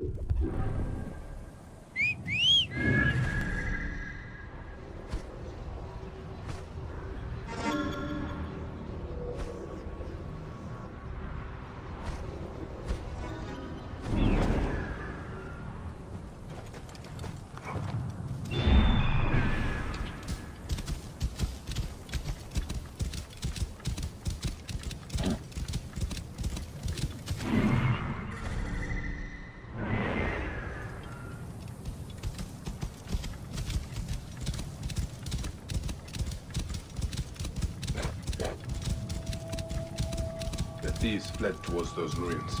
The thieves fled towards those ruins.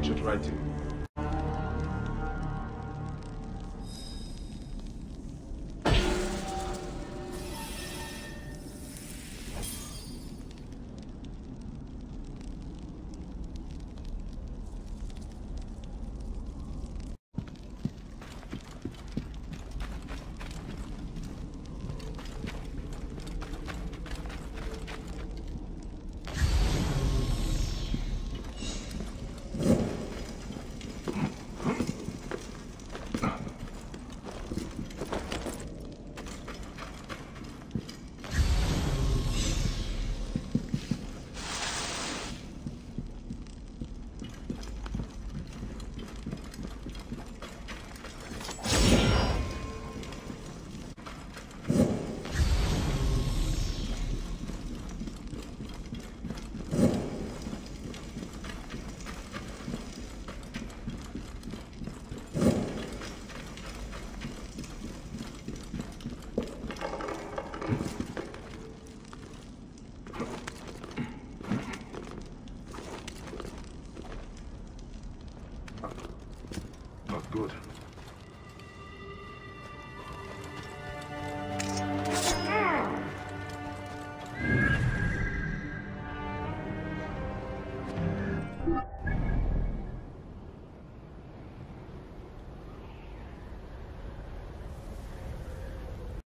Ancient writing.